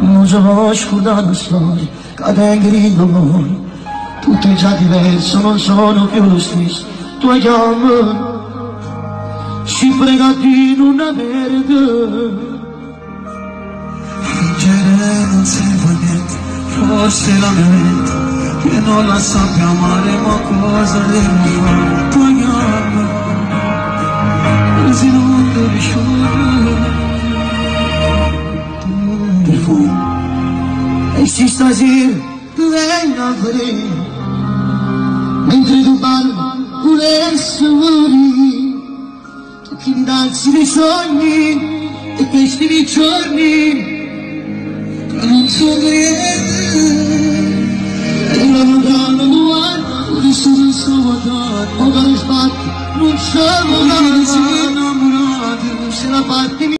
Non so scordare storie, cade grido amore, tutto è già diverso, non sono più lo stesso, tu hai chiamato, si prega di non avere Fingere non serve a niente, forse la mia mente, che non la sappia amare, ma cosa devo fare? Hai così non devi scioglie. فوی ایسی سازیر دوی ناغری Mentre tu parlo con le suoni Che mi danzi dei sogni E questi miei giorni Che non so niente E la lontana guarda Ho visto non Ho dato spazio Non c'è una mano Se la parte mi